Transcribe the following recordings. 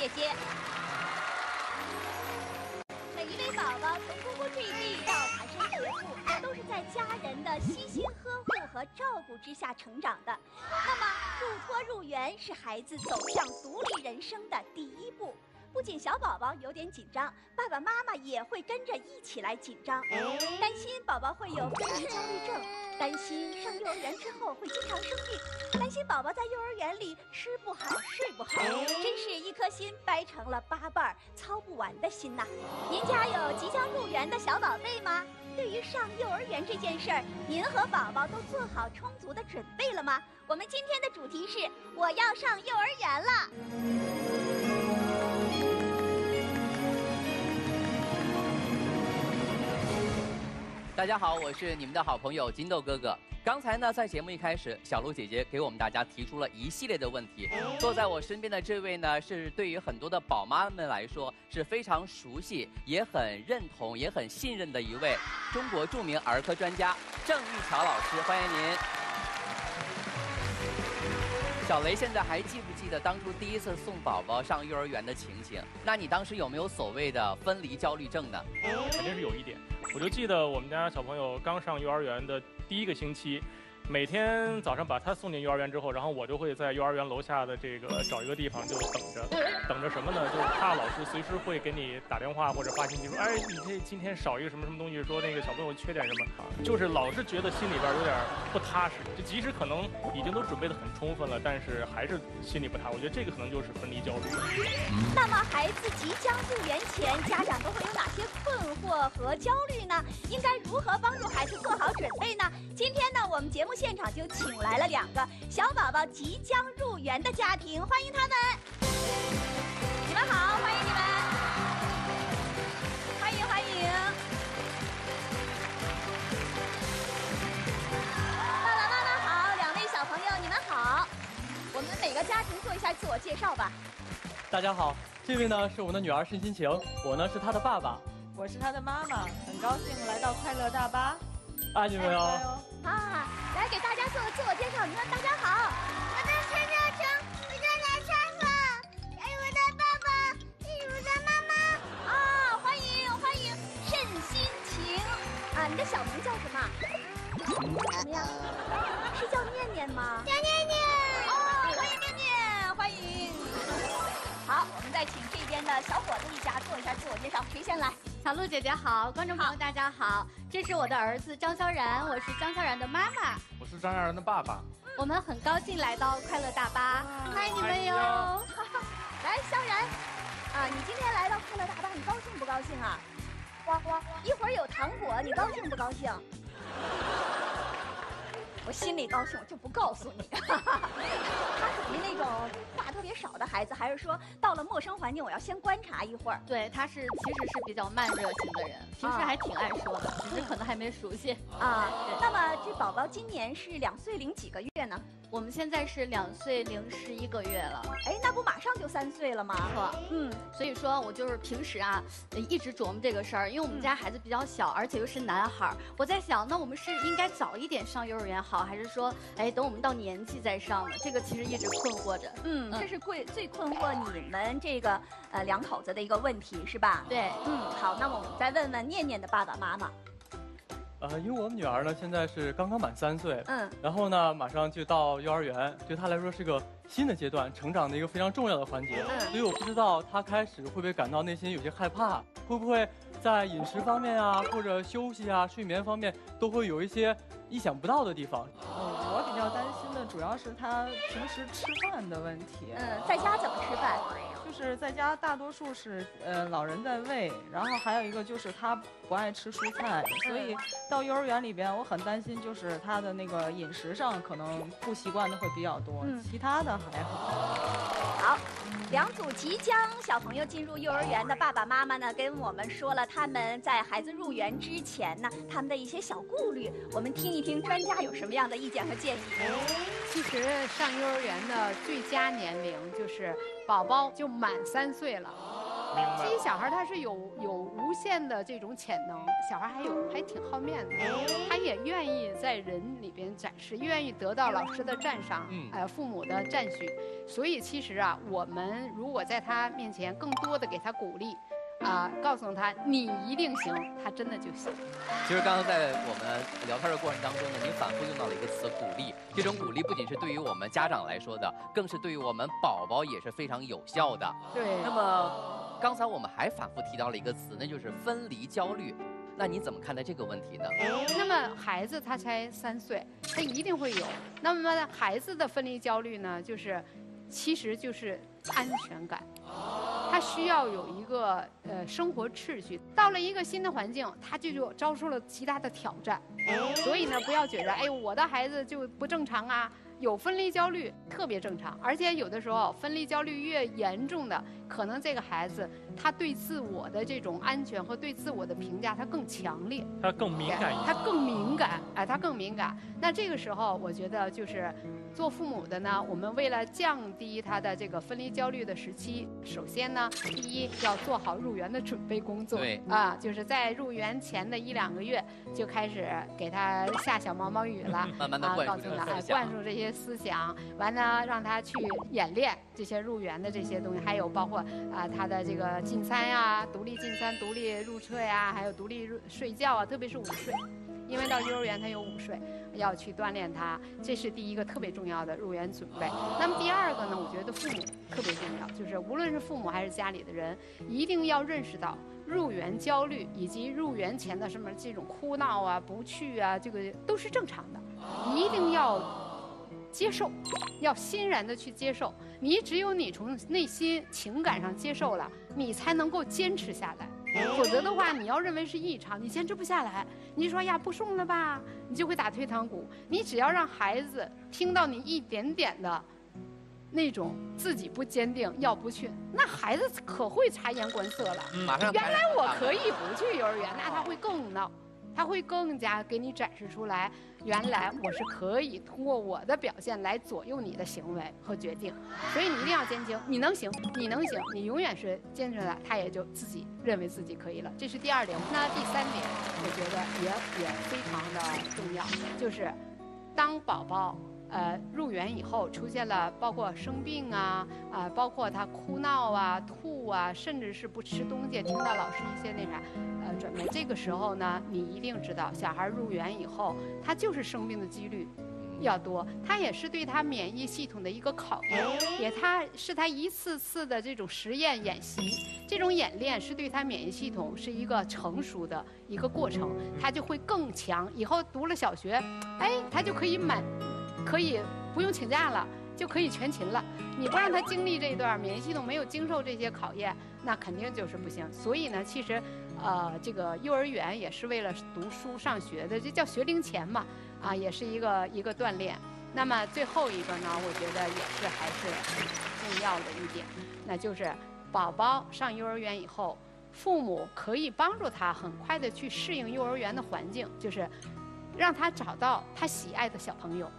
姐姐。每一位宝宝从呱呱坠地到蹒跚学步，都是在家人的悉心呵护和照顾之下成长的。那么，入托入园是孩子走向独立人生的第一步。不仅小宝宝有点紧张，爸爸妈妈也会跟着一起来紧张，担心宝宝会有分离焦虑症，担心上幼儿园之后会经常生病，担心宝宝在幼儿园里吃不好睡不好，真是一颗心掰成了八瓣儿，操不完的心呐！您家有即将入园的小宝贝吗？对于上幼儿园这件事儿，您和宝宝都做好充足的准备了吗？我们今天的主题是我要上幼儿园了。大家好，我是你们的好朋友金豆哥哥。刚才呢，在节目一开始，小鹿姐姐给我们大家提出了一系列的问题。坐在我身边的这位呢，是对于很多的宝妈们来说是非常熟悉、也很认同、也很信任的一位中国著名儿科专家郑玉桥老师，欢迎您。小雷现在还记不记得当初第一次送宝宝上幼儿园的情形？那你当时有没有所谓的分离焦虑症呢？肯定是有一点。我就记得我们家小朋友刚上幼儿园的第一个星期，每天早上把他送进幼儿园之后，然后我就会在幼儿园楼下的这个找一个地方就等着，等着什么呢？就是怕老师随时会给你打电话或者发信息说，哎，你这今天少一个什么什么东西，说那个小朋友缺点什么，就是老是觉得心里边有点不踏实。就即使可能已经都准备的很充分了，但是还是心里不踏实。我觉得这个可能就是分离焦虑。那么，孩子即将入园前，家长都会有哪些困惑和焦虑呢？应该如何帮助孩子做好准备呢？今天呢，我们节目现场就请来了两个小宝宝即将入园的家庭，欢迎他们。你们好，欢迎你们，欢迎欢迎。爸爸妈妈好，两位小朋友你们好。我们每个家庭做一下自我介绍吧。大家好，这位呢是我们的女儿申心晴，我呢是她的爸爸，我是她的妈妈，很高兴来到快乐大巴。爱你们哟。啊，来给大家做个自我介绍。你们大家好，我的陈小成，我叫来川凤，这是我的爸爸，这是我的妈妈。啊，欢迎欢迎慎心情啊，你的小名叫什么？怎么样？是叫念念吗？叫念念。哦，欢迎念念，欢迎。好，我们再请这边的小伙子一家做一下自我介绍，谁先来？小鹿姐姐好，观众朋友大家好，这是我的儿子张潇然，我是张潇然的妈妈，我是张萧然的爸爸。我们很高兴来到快乐大巴，欢迎你们哟。来，萧然，啊，你今天来到快乐大巴，你高兴不高兴啊？呱呱，一会儿有糖果，你高兴不高兴？我心里高兴，我就不告诉你。他属于那种话特别少的孩子，还是说到了陌生环境，我要先观察一会儿？对，他是其实是比较慢热型的人，平时还挺爱说的，只是可能还没熟悉。啊，那么这宝宝今年是两岁零几个月呢？我们现在是两岁零十一个月了，哎，那不马上就三岁了吗？错，嗯，所以说我就是平时啊，呃一直琢磨这个事儿，因为我们家孩子比较小，而且又是男孩儿，我在想，那我们是应该早一点上幼儿园好，还是说，哎，等我们到年纪再上呢？这个其实一直困惑着。嗯，这是最最困惑你们这个呃两口子的一个问题是吧？对，嗯，好，那么我们再问问念念的爸爸妈妈。呃，因为我们女儿呢现在是刚刚满三岁，嗯，然后呢马上就到幼儿园，对她来说是个新的阶段，成长的一个非常重要的环节。嗯所以我不知道她开始会不会感到内心有些害怕，会不会在饮食方面啊，或者休息啊、睡眠方面都会有一些意想不到的地方。哦，主要是他平时吃饭的问题。嗯，在家怎么吃饭？就是在家大多数是呃老人在喂，然后还有一个就是他不爱吃蔬菜，所以到幼儿园里边我很担心，就是他的那个饮食上可能不习惯的会比较多，嗯其他的还好。好，两组即将小朋友进入幼儿园的爸爸妈妈呢，跟我们说了他们在孩子入园之前呢，他们的一些小顾虑。我们听一听专家有什么样的意见和建议。其实上幼儿园的最佳年龄就是宝宝就满三岁了，明白其实小孩他是有有无限的这种潜能，小孩还有还挺好面子，他也愿意在人里边展示，愿意得到老师的赞赏，嗯呃父母的赞许。所以其实啊，我们如果在他面前更多的给他鼓励，啊、告诉他你一定行，他真的就行。其实刚刚在我们聊天的过程当中呢，您反复用到了一个词“鼓励”。这种鼓励不仅是对于我们家长来说的，更是对于我们宝宝也是非常有效的。对，那么，刚才我们还反复提到了一个词，那就是分离焦虑。那你怎么看待这个问题呢？那么孩子他才三岁，他一定会有。那么，孩子的分离焦虑呢，就是，其实就是安全感。他需要有一个呃生活秩序。到了一个新的环境，他就就遭受了极大的挑战。所以呢，不要觉得哎呦我的孩子就不正常啊，有分离焦虑特别正常。而且有的时候分离焦虑越严重的，可能这个孩子他对自我的这种安全和对自我的评价他更强烈。他更敏感他。更敏感，哎，他更敏感。那这个时候，我觉得就是做父母的呢，我们为了降低他的这个分离焦虑的时期，首先呢，第一要做好入园的准备工作。对啊，就是在入园前的一两个月就开始给他下小毛毛雨了。慢慢的啊，灌输告诉他。灌输这些思想，完了让他去演练这些入园的这些东西，还有包括啊他的这个进餐呀、独立进餐、独立入睡啊，还有独立入睡觉啊，特别是午睡，因为到幼儿园他有午睡，要去锻炼他，这是第一个特别重要的入园准备。那么第二个呢，我觉得父母特别重要，就是无论是父母还是家里的人，一定要认识到。入园焦虑以及入园前的什么这种哭闹啊、不去啊，这个都是正常的，一定要接受，要欣然的去接受。你只有你从内心情感上接受了，你才能够坚持下来。否则的话，你要认为是异常，你坚持不下来，你说呀不送了吧，你就会打退堂鼓。你只要让孩子听到你一点点的。那种自己不坚定要不去，那孩子可会察言观色了。马上原来我可以不去幼儿园，那他会更闹，他会更加给你展示出来，原来我是可以通过我的表现来左右你的行为和决定。所以你一定要坚定，你能行，你能行，你永远是坚持的，他也就自己认为自己可以了。这是第二点。那第三点，我觉得也也非常的重要，就是当宝宝。呃，入园以后出现了包括生病啊啊、包括他哭闹啊、吐啊，甚至是不吃东西，听到老师一些那啥，呃，转变这个时候呢，你一定知道，小孩入园以后，他就是生病的几率要多，他也是对他免疫系统的一个考验，也他是他一次次的这种实验演习，这种演练是对他免疫系统是一个成熟的一个过程，他就会更强。以后读了小学，哎，他就可以满。可以不用请假了，就可以全勤了。你不让他经历这一段，免疫系统没有经受这些考验，那肯定就是不行。所以呢，其实，呃，这个幼儿园也是为了读书上学的，这叫学龄前嘛，啊，也是一个一个锻炼。那么最后一个呢，我觉得也是还是重要的一点，那就是宝宝上幼儿园以后，父母可以帮助他很快的去适应幼儿园的环境，就是让他找到他喜爱的小朋友。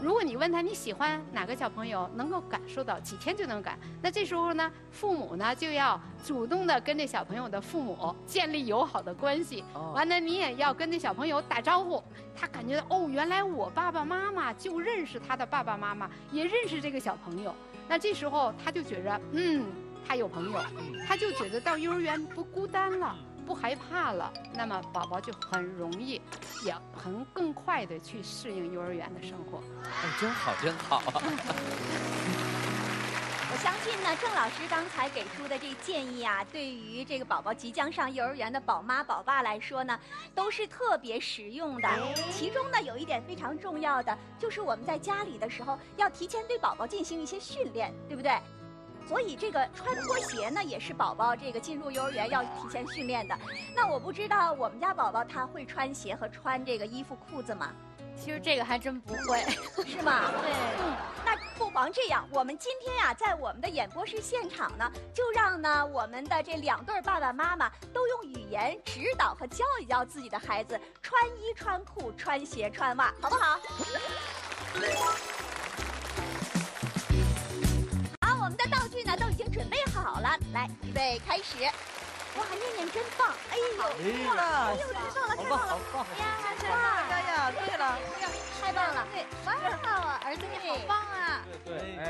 如果你问他你喜欢哪个小朋友，能够感受到几天就能感，那这时候呢，父母呢就要主动的跟这小朋友的父母 建立友好的关系。哦完了，你也要跟这小朋友打招呼，他感觉哦，原来我爸爸妈妈就认识他的爸爸妈妈，也认识这个小朋友。那这时候他就觉着，嗯，他有朋友，他就觉得到幼儿园不孤单了。不害怕了，那么宝宝就很容易，也很更快的去适应幼儿园的生活。哎，真好，真好啊！我相信呢，郑老师刚才给出的这建议啊，对于这个宝宝即将上幼儿园的宝妈宝爸来说呢，都是特别实用的。其中呢，有一点非常重要的，就是我们在家里的时候要提前对宝宝进行一些训练，对不对？所以这个穿拖鞋呢，也是宝宝这个进入幼儿园要提前训练的。那我不知道我们家宝宝他会穿鞋和穿这个衣服裤子吗？其实这个还真不会。是吗？对，嗯，那不妨这样，我们今天呀、在我们的演播室现场呢，就让呢我们的这两对儿爸爸妈妈都用语言指导和教一教自己的孩子穿衣穿裤、穿鞋穿袜，好不好？我们的道具呢都已经准备好好了，来，预备，开始。哇，念念真棒！哎呦，对了，哎呦，太棒了，太棒了！呀，真呀棒！呀呀，对了，太棒了！对，哇啊，儿子你好棒啊！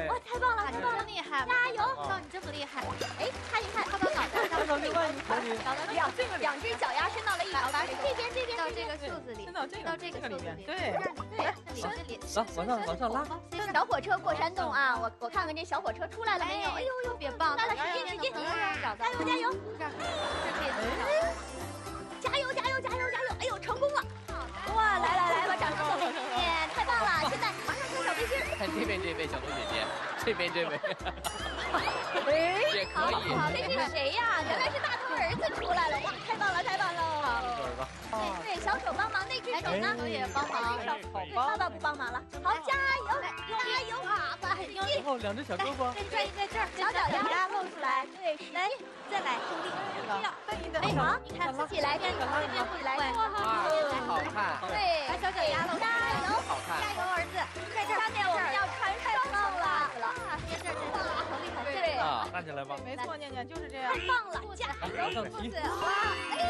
哇，太棒了，太棒了！厉害，加油！照你这么厉害，哎，看一看，跳到脑袋上，看到另外一个里，找到这两两只脚丫伸到了一条，这边这边到这个袖子里，伸到这个到这个袖子里，对，对，这里，来往上往上拉，小火车过山洞啊！我我看看这小火车出来了没有？哎呦呦，别棒，来了，使劲使劲！找到，加油加油！这儿，这加油加油加油加油！哎呦，成功了！哇，来来来，看 这边这位小兔姐姐，这边这位 哎，也可好以。好，那是谁呀？原来是大头儿子出来了！哇，太棒了太棒了！这儿吧，对对，小手帮忙，那只手呢？手也帮忙那只手，对，爸爸不帮忙了。好，加油加油！爸爸很用力然，后两只小胳膊，在在这儿，小脚丫露出来，对，使劲，再来，用力，这样。哎，好，你看自己来，这边这边自己来，哇，好看，对，把小脚丫露，加油，好看。加油，儿子，在这儿，下面我对，啊，站起来吧，没错，念念就是这样太。棒了，加油，往上哎，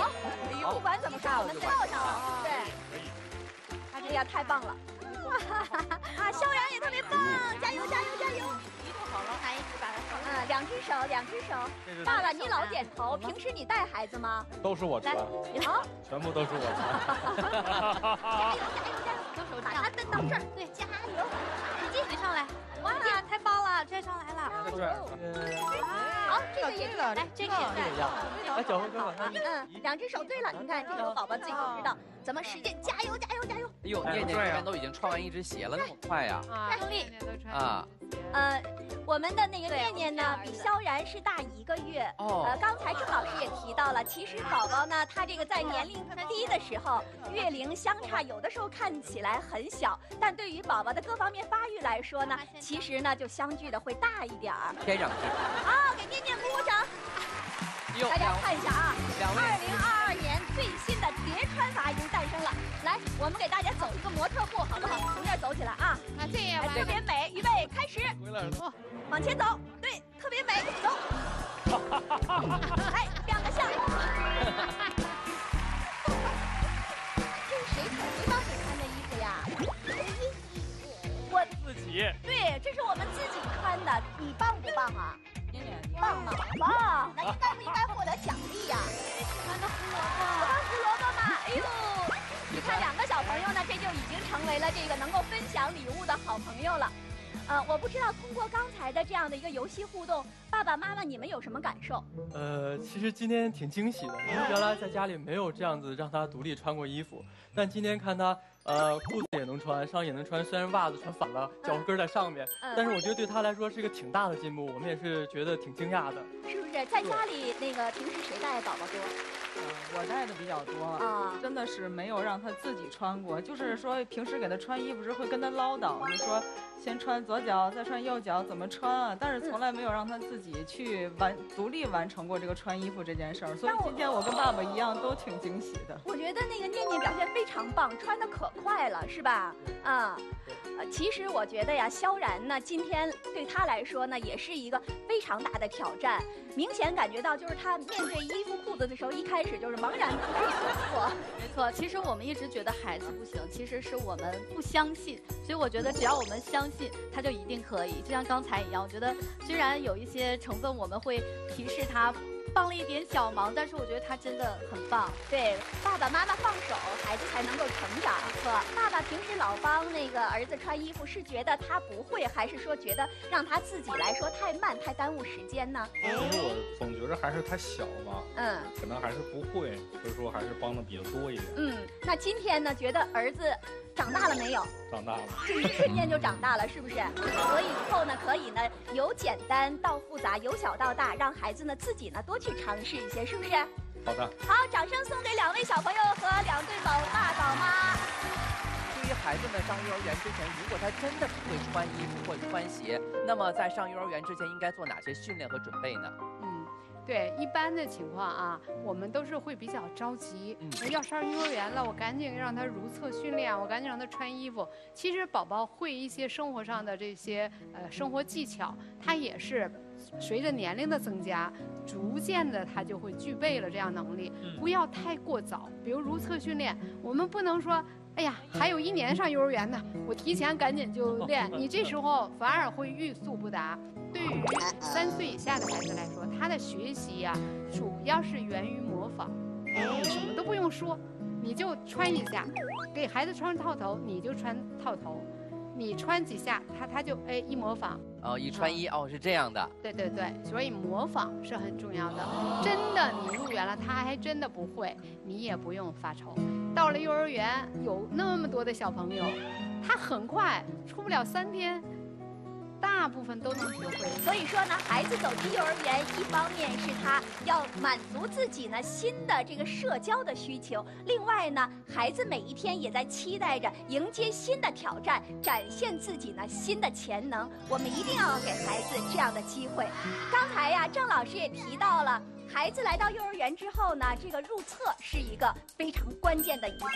好，不管怎么说，我们跳上了，对，哎呀，太棒了，啊，肖然也特别棒，加油，加油，加油。好了，来一起把它放嗯，两只手，两只手。爸爸，你老点头。平时你带孩子吗？都是我来穿，，好，全部都是我穿。加油，加油，加油！把它蹬到这儿，对，加油，使劲你上来，拽上来了，好，这个也对了，来，这个也在。这样，把脚后跟往上嗯，两只手。对了，你看这个宝宝自己都知道咱们使劲，加油，加油，加油！哎呦，念念都已经穿完一只鞋了，那么快呀？啊，用力年年都穿啊，呃，我们的那个念念呢，比萧然是大一个月。哦呃，刚才郑老师也提到了，其实宝宝呢，他这个在年龄低的时候，月龄相差有的时候看起来很小，但对于宝宝的各方面发育来说呢，其实呢就相距的会大一点儿。天壤之好，给念念鼓鼓掌，大家看一下啊，二零二二年最新的叠穿法已经诞生了。来，我们给大家走一个模特步，好不好？从这儿走起来啊，啊，这也哎，完特别美，预备，开始。回来了，往前走，对，特别美，走。哎，两个像。这是谁穿？谁帮谁穿的衣服呀？我自己对，这是我们自己穿的，你棒不棒啊？棒吗？棒，那应该不应该获得奖励呀？最喜欢的胡萝喜卜，欢胡萝卜吗？哎呦，你看两个小朋友呢，这就已经成为了这个能够分享礼物的好朋友了。呃，我不知道通过刚才的这样的一个游戏互动，爸爸妈妈你们有什么感受？呃，其实今天挺惊喜的，因为原来在家里没有这样子让他独立穿过衣服，但今天看他，呃，裤子也能穿，上也能穿，虽然袜子穿反了，脚后跟在上面，嗯。但是我觉得对他来说是一个挺大的进步，我们也是觉得挺惊讶的。是不是？在家里那个平时谁带宝宝多？呃我带的比较多。啊？真的是没有让他自己穿过，就是说平时给他穿衣服时会跟他唠叨，就说先穿左脚，再穿右脚，怎么穿啊？但是从来没有让他自己去完独立完成过这个穿衣服这件事儿。所以今天我跟爸爸一样都挺惊喜的。我觉得那个念念表现非常棒，穿的可快了，是吧？啊，呃，其实我觉得呀，萧然呢，今天对他来说呢，也是一个非常大的挑战。明显感觉到，就是他面对衣服裤子的时候，一开始就是茫然不知所措。没错，其实我们一直觉得孩子不行，其实是我们不相信。所以我觉得只要我们相信，他就一定可以。就像刚才一样，我觉得虽然有一些成分我们会提示他帮了一点小忙，但是我觉得他真的很棒。对，爸爸妈妈放手，孩子才能够成长。没错，爸爸平时老帮那个儿子穿衣服，是觉得他不会，还是说觉得让他自己来说太慢、太耽误时间呢？其实我总觉得还是他小嘛，嗯可能还是不会，所以说还是帮的比较多一点。嗯，那今天呢，觉得儿子长大了没有？长大了，这一瞬间就长大了，是不是？所以以后呢，可以呢由简单到复杂，由小到大，让孩子呢自己呢多去尝试一些，是不是？好的。好，掌声送给两位小朋友和两对宝爸宝妈。对于孩子们上幼儿园之前，如果他真的不会穿衣服或者穿鞋，那么在上幼儿园之前应该做哪些训练和准备呢？嗯，对，一般的情况啊，我们都是会比较着急，嗯呃要上幼儿园了，我赶紧让他如厕训练，我赶紧让他穿衣服。其实宝宝会一些生活上的这些呃生活技巧，他也是随着年龄的增加，逐渐的他就会具备了这样能力。嗯不要太过早，比如如厕训练，我们不能说。哎呀，还有一年上幼儿园呢，我提前赶紧就 练，你这时候反而会欲速不达。对于三岁以下的孩子来说，他的学习呀、主要是源于模仿。你什么都不用说，你就穿一下，给孩子穿套头，你就穿套头，你穿几下，他他就哎一模仿。哦，一穿一哦是这样的，对对对，所以模仿是很重要的。真的，你入园了，他还真的不会，你也不用发愁。到了幼儿园，有那么多的小朋友，他很快出不了三天，大部分都能学会。所以说呢，孩子走进幼儿园，一方面是他要满足自己呢新的这个社交的需求，另外呢，孩子每一天也在期待着迎接新的挑战，展现自己呢新的潜能。我们一定要给孩子这样的机会。刚才呀，郑老师也提到了。孩子来到幼儿园之后呢，这个入册是一个非常关键的一步。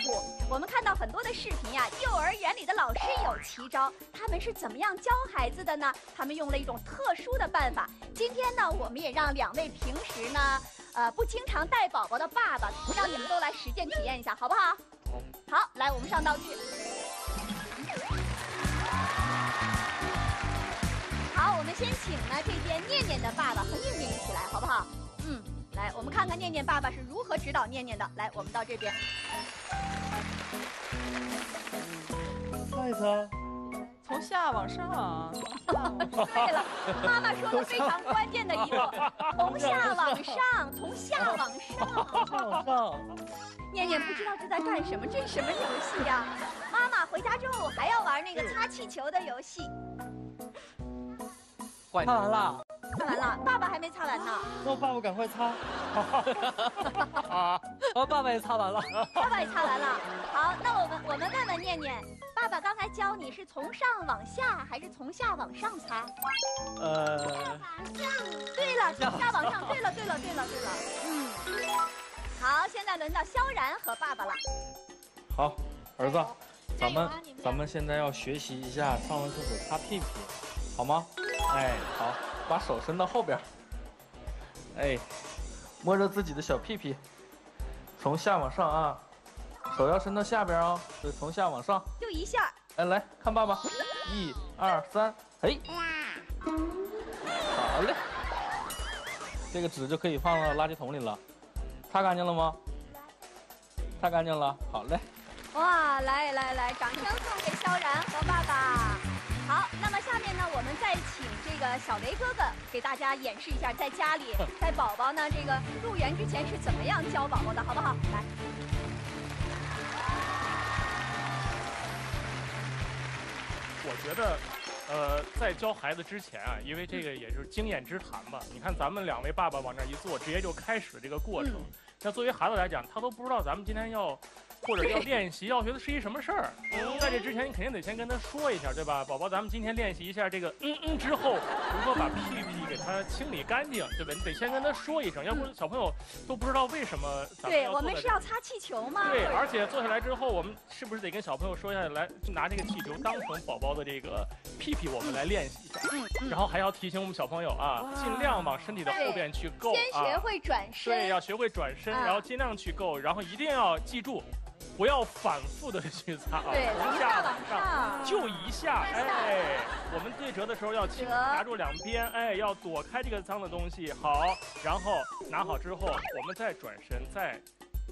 我们看到很多的视频呀，幼儿园里的老师有奇招，他们是怎么样教孩子的呢？他们用了一种特殊的办法。今天呢，我们也让两位平时呢，呃，不经常带宝宝的爸爸，让你们都来实践体验一下，好不好？好，来，我们上道具。好，我们先请呢这边念念的爸爸和念念一起来，好不好？嗯，来，我们看看念念爸爸是如何指导念念的。来，我们到这边。擦一擦。从下往上。对了，妈妈说了非常关键的一步，从下往上，从下往上。往上。念念不知道这在干什么，这是什么游戏呀？妈妈回家之后还要玩那个擦气球的游戏。换完了。擦完了，爸爸还没擦完呢。那我爸爸赶快擦。啊，我爸爸也擦完了。爸爸也擦完了。好，那我们我们问问念念，爸爸刚才教你是从上往下还是从下往上擦？呃。上对了，从下往上。对了，对了，对了，对了。嗯。好，现在轮到萧然和爸爸了。好，儿子，咱们咱们现在要学习一下上完厕所擦屁屁，好吗？哎，好。把手伸到后边，哎，摸着自己的小屁屁，从下往上啊，手要伸到下边哦，对，从下往上，就一下。哎，来看爸爸，一二三，哎，好嘞，这个纸就可以放到垃圾桶里了，擦干净了吗？擦干净了，好嘞。哇，来来来，掌声送给萧然和爸爸。好，那么下面呢，我们再请这个小雷哥哥给大家演示一下，在家里，在宝宝呢这个入园之前是怎么样教宝宝的，好不好？来。我觉得，呃，在教孩子之前啊，因为这个也是经验之谈吧。你看咱们两位爸爸往那一坐，直接就开始这个过程。那作为孩子来讲，他都不知道咱们今天要。或者要练习要学的是一什么事儿？在这之前，你肯定得先跟他说一下，对吧？宝宝，咱们今天练习一下这个嗯嗯之后如何把屁屁给他清理干净，对吧？你得先跟他说一声，要不小朋友都不知道为什么咱们对我们是要擦气球吗？对，而且坐下来之后，我们是不是得跟小朋友说一下，来拿这个气球当成宝宝的这个屁屁，我们来练习一下。嗯。然后还要提醒我们小朋友啊，尽量往身体的后边去够。先学会转身。对，要学会转身，然后尽量去够，然后一定要记住。不要反复的去擦啊，从下往上。就一下，哎，我们对折的时候要轻夹住两边，哎，要躲开这个脏的东西。好，然后拿好之后，我们再转身，再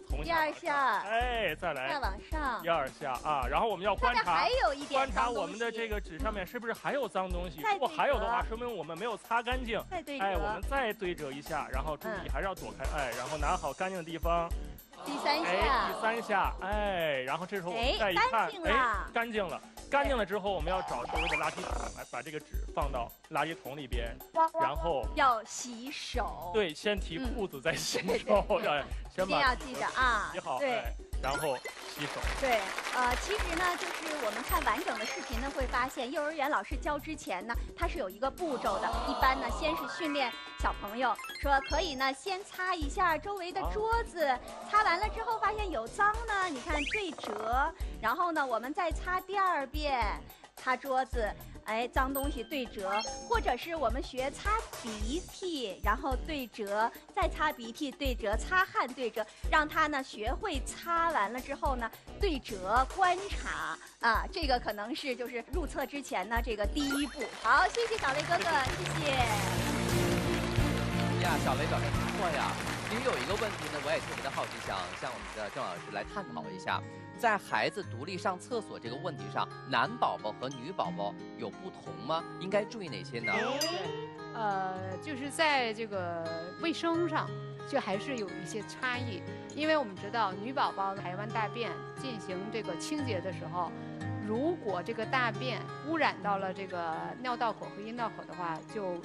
从第二下，哎，再来。再往上，第二下啊，然后我们要观察，还有一点观察我们的这个纸上面是不是还有脏东西，如果还有的话，说明我们没有擦干净。再对折，哎，我们再对折一下，然后注意还是要躲开，哎，然后拿好干净的地方。第三下，哎，第三下，哎，然后这时候我们再一看，哎，干净了，干净了之后，我们要找周围的垃圾桶，来把这个纸放到垃圾桶里边，然后要洗手，对，先提裤子再洗手，要先把一定要记着啊，洗好，对，然后洗手。对，呃，其实呢，就是我们看完整的视频呢，会发现幼儿园老师教之前呢，他是有一个步骤的。一般呢，先是训练小朋友说可以呢，先擦一下周围的桌子，擦完了之后发现有脏呢，你看对折，然后呢，我们再擦第二遍，擦桌子。哎，脏东西对折，或者是我们学擦鼻涕，然后对折，再擦鼻涕对折，擦汗对折，让他呢学会擦完了之后呢对折观察啊，这个可能是就是入厕之前呢这个第一步。好，谢谢小雷哥哥，谢谢。呀，小雷表现不错呀。其实有一个问题呢，我也特别的好奇，想向我们的郑老师来探讨一下。在孩子独立上厕所这个问题上，男宝宝和女宝宝有不同吗？应该注意哪些呢？呃，就是在这个卫生上，就还是有一些差异。因为我们知道，女宝宝排完大便进行这个清洁的时候，如果这个大便污染到了这个尿道口和阴道口的话，就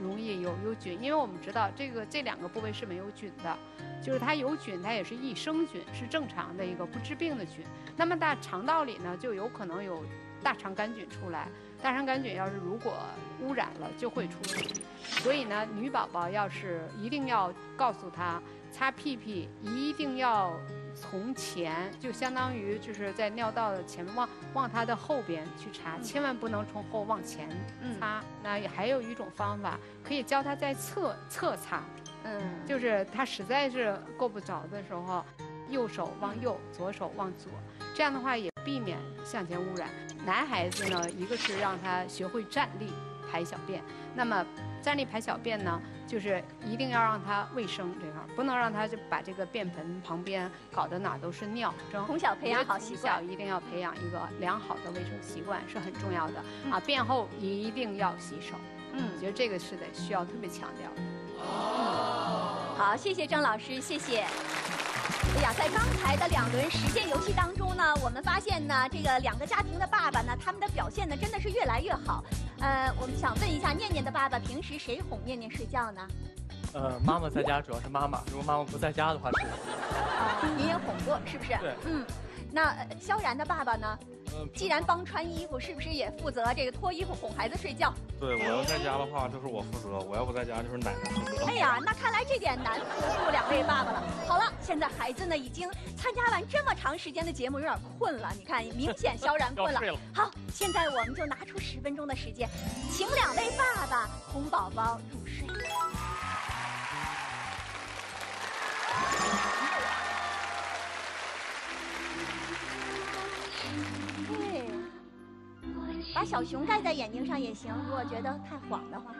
容易有有菌。因为我们知道，这个这两个部位是没有菌的。就是它有菌，它也是益生菌，是正常的一个不治病的菌。那么大肠道里呢，就有可能有大肠杆菌出来。大肠杆菌要是如果污染了，就会出问题。所以呢，女宝宝要是一定要告诉她，擦屁屁一定要从前，就相当于就是在尿道的前往往它的后边去擦，千万不能从后往前擦。那也还有一种方法，可以教他在侧侧擦。嗯，就是他实在是够不着的时候，右手往右，左手往左，这样的话也避免向前污染。男孩子呢，一个是让他学会站立排小便，那么站立排小便呢，就是一定要让他卫生这块，不能让他就把这个便盆旁边搞得哪都是尿。从小培养好习惯，从小一定要培养一个良好的卫生习惯是很重要的啊。便后一定要洗手，嗯，我觉得这个是得需要特别强调的。好，谢谢郑老师，谢谢。哎呀，在刚才的两轮实践游戏当中呢，我们发现呢，这个两个家庭的爸爸呢，他们的表现呢，真的是越来越好。呃，我们想问一下，念念的爸爸平时谁哄念念睡觉呢？呃，妈妈在家主要是妈妈，如果妈妈不在家的话是。啊，你也哄过是不是？对。嗯，那萧然的爸爸呢？既然帮穿衣服，是不是也负责这个脱衣服哄孩子睡觉？对，我要在家的话就是我负责，我要不在家就是奶奶负责。哎呀，那看来这点难不住两位爸爸了。好了，现在孩子呢已经参加完这么长时间的节目，有点困了。你看，明显萧然困了。好，现在我们就拿出十分钟的时间，请两位爸爸哄宝宝入睡。把小熊盖在眼睛上也行，如果觉得太晃的话。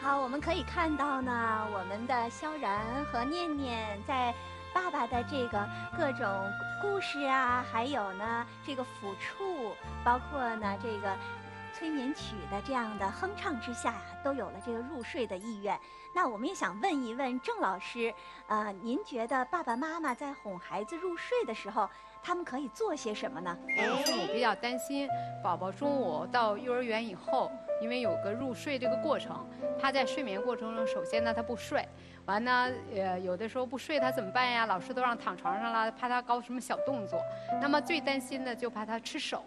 好，我们可以看到呢，我们的萧然和念念在爸爸的这个各种故事啊，还有呢这个抚触，包括呢这个。催眠曲的这样的哼唱之下呀，都有了这个入睡的意愿。那我们也想问一问郑老师，呃，您觉得爸爸妈妈在哄孩子入睡的时候，他们可以做些什么呢？我父母比较担心宝宝中午到幼儿园以后，因为有个入睡这个过程，他在睡眠过程中，首先呢他不睡，完呢，呃，有的时候不睡他怎么办呀？老师都让躺床上了，怕他搞什么小动作。那么最担心的就怕他吃手。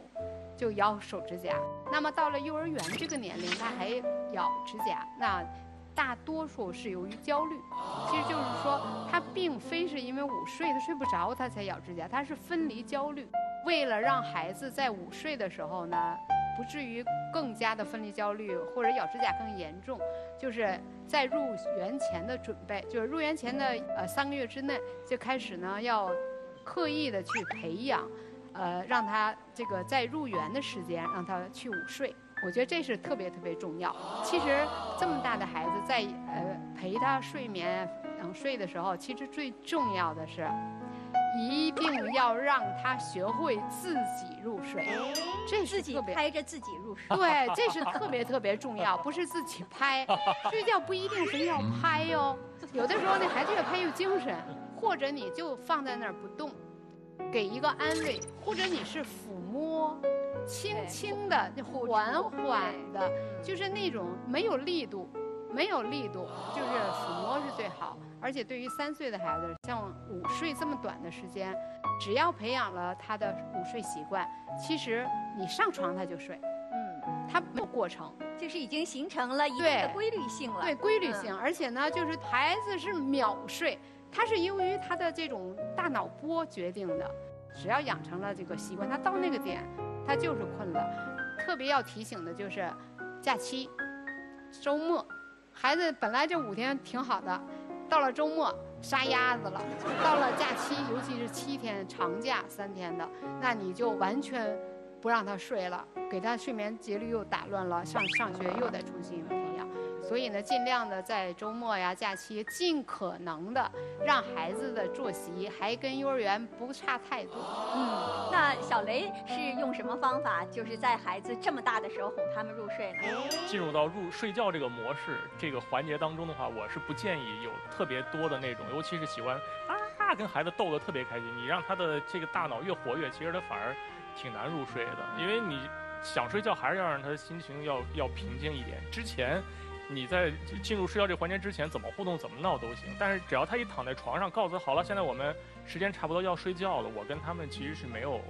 就咬手指甲，那么到了幼儿园这个年龄，他还咬指甲，那大多数是由于焦虑。其实就是说，他并非是因为午睡他睡不着他才咬指甲，他是分离焦虑。为了让孩子在午睡的时候呢，不至于更加的分离焦虑或者咬指甲更严重，就是在入园前的准备，就是入园前的呃三个月之内就开始呢要刻意的去培养。呃，让他这个在入园的时间，让他去午睡，我觉得这是特别特别重要。其实这么大的孩子，在呃陪他睡眠等睡的时候，其实最重要的是，一定要让他学会自己入睡。这是特别拍着自己入睡。对，这是特别特别重要，不是自己拍。睡觉不一定非要拍哟，有的时候那孩子越拍越精神，或者你就放在那儿不动。给一个安慰，或者你是抚摸，轻轻的、缓缓的，就是那种没有力度，没有力度，就是抚摸是最好。而且对于三岁的孩子，像午睡这么短的时间，只要培养了他的午睡习惯，其实你上床他就睡，嗯，他没有过程。就是已经形成了一定对的规律性了。对规律嗯性，而且呢，就是孩子是秒睡，他是由于他的这种大脑波决定的。只要养成了这个习惯，他到那个点，他就是困了。特别要提醒的就是，假期、周末，孩子本来这五天挺好的，到了周末杀鸭子了，到了假期，尤其是七天长假三天的，那你就完全不让他睡了，给他睡眠节律又打乱了，上上学又得重新。所以呢，尽量的在周末呀、假期，尽可能的让孩子的作息还跟幼儿园不差太多。嗯，那小雷是用什么方法，就是在孩子这么大的时候哄他们入睡呢？进入到入睡觉这个模式这个环节当中的话，我是不建议有特别多的那种，尤其是喜欢啊跟孩子逗得特别开心，你让他的这个大脑越活跃，其实他反而挺难入睡的，因为你想睡觉还是要让他心情要要平静一点。之前你在进入睡觉这环节之前，怎么互动怎么闹都行，但是只要他一躺在床上，告诉他好了，现在我们时间差不多要睡觉了，我跟他们其实是没有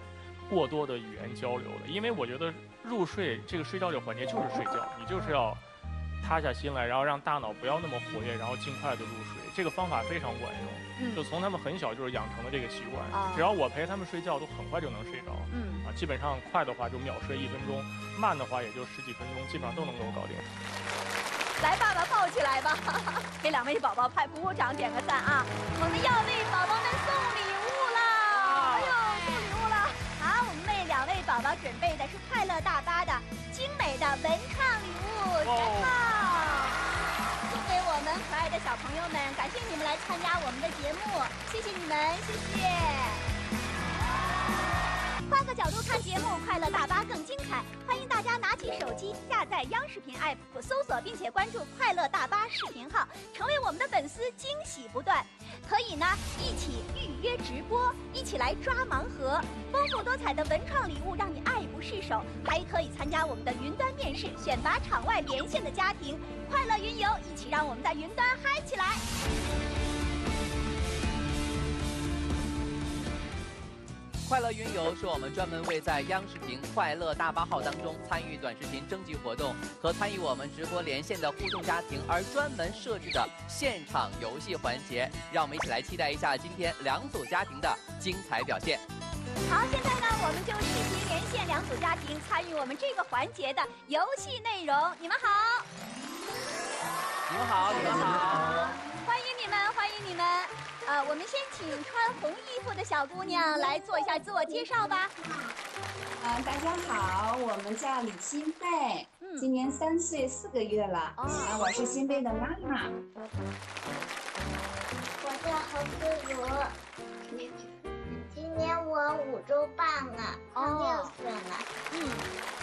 过多的语言交流的，因为我觉得入睡这个睡觉这个环节就是睡觉，你就是要塌下心来，然后让大脑不要那么活跃，然后尽快的入睡。这个方法非常管用，嗯就从他们很小就是养成了这个习惯啊，只要我陪他们睡觉，都很快就能睡着。嗯，啊，基本上快的话就秒睡一分钟，慢的话也就十几分钟，基本上都能够搞定。来，爸爸抱起来吧，给两位宝宝拍鼓鼓掌，点个赞啊！我们要为宝宝们送礼物啦！哎呦，送礼物了！好，我们为两位宝宝准备的是快乐大巴的精美的文创礼物全套，送给我们可爱的小朋友们。感谢你们来参加我们的节目，谢谢你们，谢谢。节目，快乐大巴更精彩。欢迎大家拿起手机下载央视频 app，搜索并且关注“快乐大巴”视频号，成为我们的粉丝，惊喜不断。可以呢，一起预约直播，一起来抓盲盒，丰富多彩的文创礼物让你爱不释手。还可以参加我们的云端面试，选拔场外连线的家庭，快乐云游，一起让我们在云端嗨起来。快乐云游是我们专门为在央视频“快乐大巴号”当中参与短视频征集活动和参与我们直播连线的互动家庭而专门设置的现场游戏环节。让我们一起来期待一下今天两组家庭的精彩表现。好，现在呢，我们就视频连线两组家庭参与我们这个环节的游戏内容。你们好，你们好，你们好。欢迎你们，欢迎你们。呃，我们先请穿红衣服的小姑娘来做一下自我介绍吧。呃，大家好，我们叫李新贝，今年三岁四个月了。啊，我是新贝的妈妈。我叫侯思如，我五周半了，哦六岁了。嗯，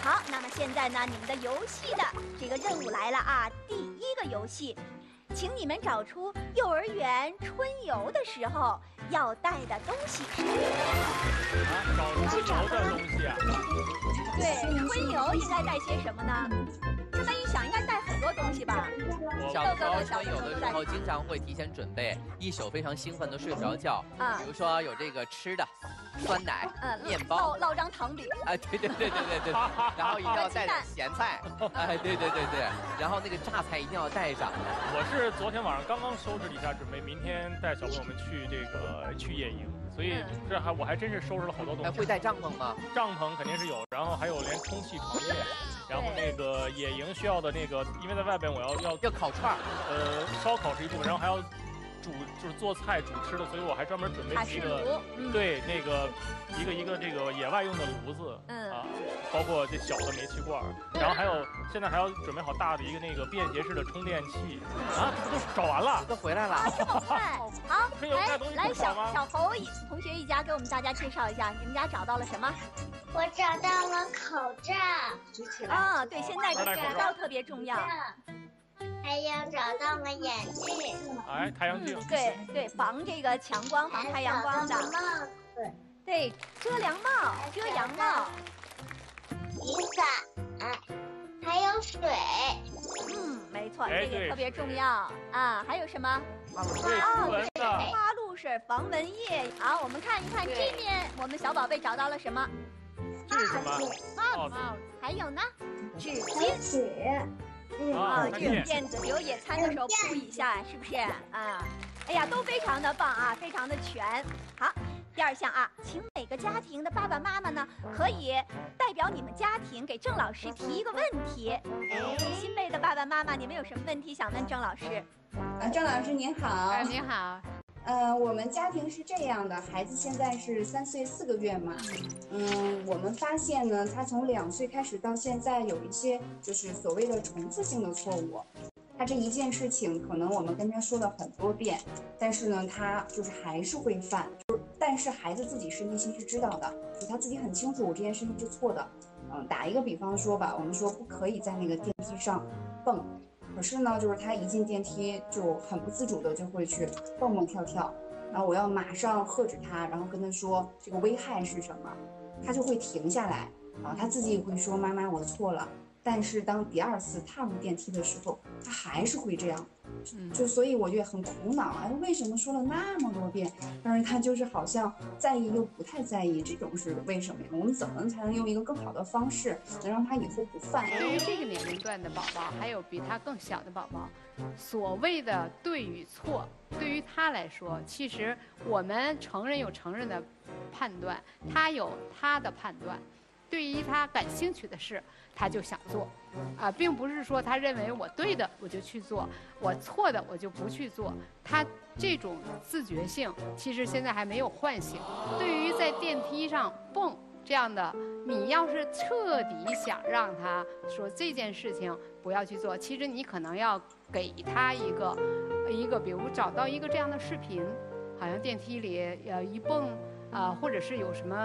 好，那么现在呢，你们的游戏的这个任务来了啊！第一个游戏，请你们找出幼儿园春游的时候要带的东西是什么？找春游的东西啊。对，春游应该带些什么呢？吧？小时候春游的时候，经常会提前准备，一宿非常兴奋的睡不着觉。啊比如说有这个吃的，酸奶、嗯，面包。烙烙张糖饼。哎，对对对对对对，然后一定要带点咸菜。哎，对对对对，然后那个榨菜一定要带上。我是昨天晚上刚刚收拾了一下，准备明天带小朋友们去这个去野营，所以这还我还真是收拾了好多东西。会带帐篷吗？帐篷肯定是有，然后还有连充气床垫，然后那个野营需要的那个，因为在外边我要要要烤串呃，烧烤是一部分，然后还要煮就是做菜煮吃的，所以我还专门准备一个对那个一个一个这个野外用的炉子，嗯啊，包括这小的煤气罐，然后还有现在还要准备好大的一个那个便携式的充电器啊，这不都找完了？都回来了，这么快？好，来来，小小侯同学一家给我们大家介绍一下，你们家找到了什么？我找到了口罩，举起来啊，对，现在这个口罩特别重要。还有找到了眼镜，哎，太阳镜。对对，防这个强光，防太阳光的。帽子，对，遮凉帽、遮阳帽。雨伞，还有水。嗯，没错，这个特别重要啊。还有什么？对，哦蚊子。花露水、防蚊液。好，我们看一看这面，我们小宝贝找到了什么？这是什么？帽子。帽子。还有呢？纸巾。纸。嗯，啊啊，这个看见垫子留野餐的时候铺一下，是不是啊？哎呀，都非常的棒啊，非常的全。好，第二项啊，请每个家庭的爸爸妈妈呢，可以代表你们家庭给郑老师提一个问题。哎，新辈的爸爸妈妈，你们有什么问题想问郑老师？啊，郑老师您好。哎，你好，呃，我们家庭是这样的，孩子现在是三岁四个月嘛，嗯，我们发现呢，他从两岁开始到现在有一些就是所谓的重复性的错误。他这一件事情，可能我们跟他说了很多遍，但是呢，他就是还是会犯。但是孩子自己是内心是知道的，就他自己很清楚我这件事情是错的。嗯，打一个比方说吧，我们说不可以在那个电梯上蹦，可是呢，就是他一进电梯就很不自主的就会去蹦蹦跳跳，然后我要马上喝止他，然后跟他说这个危害是什么，他就会停下来，啊，他自己也会说妈妈我错了，但是当第二次踏入电梯的时候，他还是会这样，嗯，就所以我就很苦恼，哎，为什么说了那么多遍，但是他就是好像在意又不太在意，这种是为什么呀？我们怎么才能用一个更好的方式，能让他以后不犯？对于这个年龄段的宝宝，还有比他更小的宝宝，所谓的对与错，对于他来说，其实我们成人有成人的判断，他有他的判断。对于他感兴趣的事，他就想做，啊，并不是说他认为我对的我就去做，我错的我就不去做。他这种自觉性，其实现在还没有唤醒。对于在电梯上蹦这样的，你要是彻底想让他说这件事情不要去做，其实你可能要给他一个一个，比如找到一个这样的视频，好像电梯里呃一蹦。啊、或者是有什么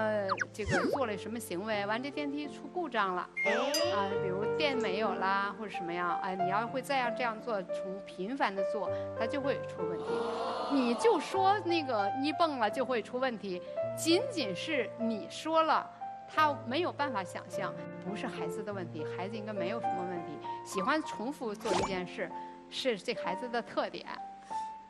这个做了什么行为，完这电梯出故障了，啊、比如电没有啦，或者什么样，哎、你要会再要这样做，从频繁的做，它就会出问题。你就说那个一蹦了就会出问题，仅仅是你说了，他没有办法想象，不是孩子的问题，孩子应该没有什么问题，喜欢重复做一件事，是这孩子的特点。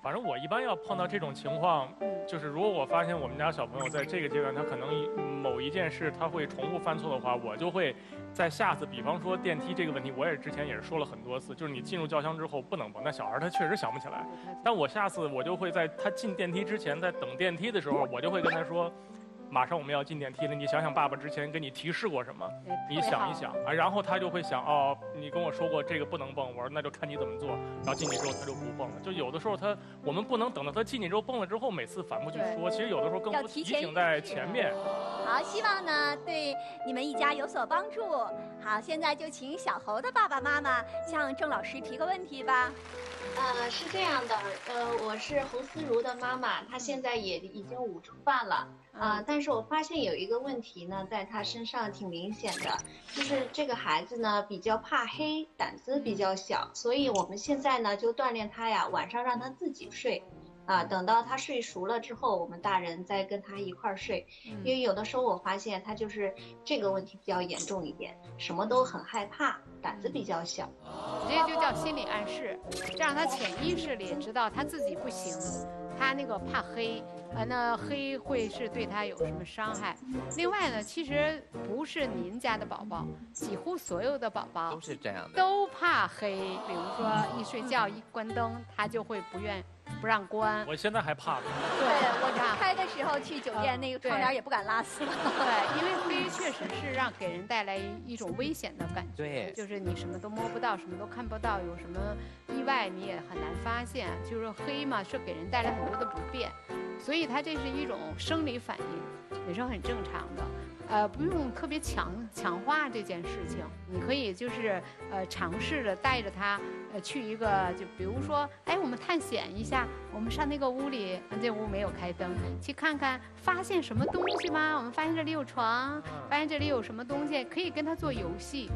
反正我一般要碰到这种情况，就是如果我发现我们家小朋友在这个阶段，他可能某一件事他会重复犯错的话，我就会在下次，比方说电梯这个问题，我也之前也是说了很多次，就是你进入轿厢之后不能碰，那小孩他确实想不起来，但我下次我就会在他进电梯之前，在等电梯的时候，我就会跟他说。马上我们要进电梯了，你想想爸爸之前跟你提示过什么？你想一想啊，然后他就会想哦，你跟我说过这个不能蹦，我说那就看你怎么做。然后进去之后他就不蹦了。就有的时候他我们不能等到他进去之后蹦了之后，每次反复去说，其实有的时候更多提醒在前面。好，希望呢对你们一家有所帮助。好，现在就请小猴的爸爸妈妈向郑老师提个问题吧。呃，是这样的，呃，我是侯思如的妈妈，她现在也已经五周半了，啊、但是我发现有一个问题呢，在他身上挺明显的，就是这个孩子呢比较怕黑，胆子比较小，所以我们现在呢就锻炼他呀，晚上让他自己睡。啊，等到他睡熟了之后，我们大人再跟他一块儿睡，因为有的时候我发现他就是这个问题比较严重一点，什么都很害怕，胆子比较小。这就叫心理暗示，这让他潜意识里知道他自己不行，他那个怕黑，呃，那黑会是对他有什么伤害？另外呢，其实不是您家的宝宝，几乎所有的宝宝都是这样的，都怕黑。比如说一睡觉一关灯，他就会不愿。不让关，我现在还怕呢。对我开的时候去酒店，那个窗帘也不敢拉死。对，因为 黑确实是让给人带来一种危险的感觉。对，就是你什么都摸不到，什么都看不到，有什么意外你也很难发现。就是黑嘛，是给人带来很多的不便，所以它这是一种生理反应，也是很正常的。呃，不用特别强强化这件事情，你可以就是呃尝试着带着他，呃去一个，就比如说，哎，我们探险一下，我们上那个屋里，这屋没有开灯，去看看发现什么东西吗？我们发现这里有床，发现这里有什么东西，可以跟他做游戏。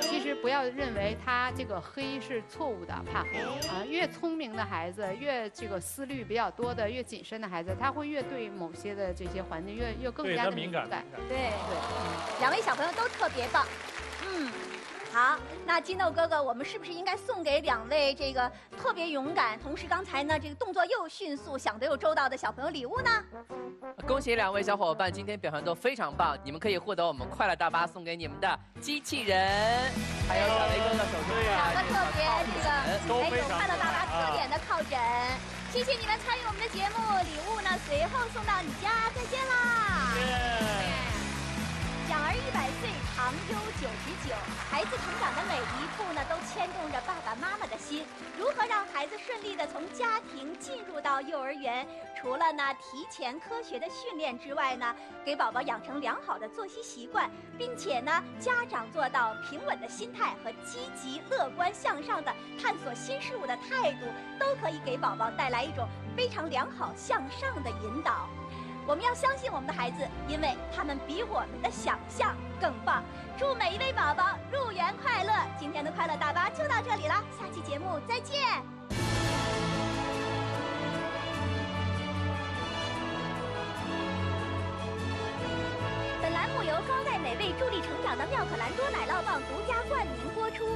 其实不要认为他这个黑是错误的，怕黑啊，越聪明的孩子，越这个思虑比较多的，越谨慎的孩子，他会越对某些的这些环境越越更加的敏感。对对，两位小朋友都特别棒，嗯。好，那金豆哥哥，我们是不是应该送给两位这个特别勇敢，同时刚才呢这个动作又迅速、想得又周到的小朋友礼物呢？恭喜两位小伙伴，今天表现都非常棒，你们可以获得我们快乐大巴送给你们的机器人，还有小雷哥哥手中两个特别这个哎有快乐大巴特点的靠枕，谢谢你们参与我们的节目，礼物呢随后送到你家，再见啦！百岁，长忧九十九。孩子成长的每一步呢，都牵动着爸爸妈妈的心。如何让孩子顺利的从家庭进入到幼儿园？除了呢提前科学的训练之外呢，给宝宝养成良好的作息习惯，并且呢家长做到平稳的心态和积极乐观向上的探索新事物的态度，都可以给宝宝带来一种非常良好向上的引导。我们要相信我们的孩子，因为他们比我们的想象更棒。祝每一位宝宝入园快乐！今天的快乐大巴就到这里了，下期节目再见。本栏目由高钙美味助力成长的妙可蓝多奶酪棒独家冠名播出。